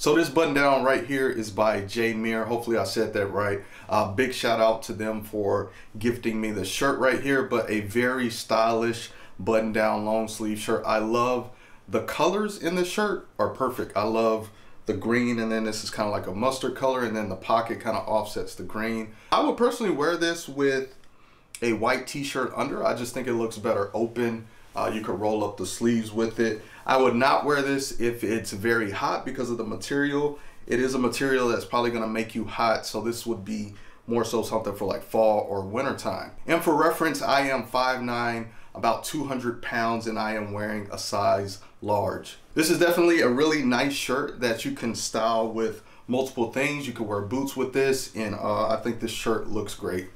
So this button down right here is by JMIERR. Hopefully I said that right. Uh, big shout out to them for gifting me the shirt right here, but a very stylish button down long sleeve shirt. I love the colors in the shirt are perfect. I love the green and then this is kind of like a mustard color and then the pocket kind of offsets the green. I would personally wear this with a white t-shirt under. I just think it looks better open. Uh, you could roll up the sleeves with it. I would not wear this if it's very hot because of the material. It is a material that's probably gonna make you hot. So this would be more so something for like fall or winter time. And for reference, I am 5'9", about 200 pounds, and I am wearing a size large. This is definitely a really nice shirt that you can style with multiple things. You can wear boots with this, and uh, I think this shirt looks great.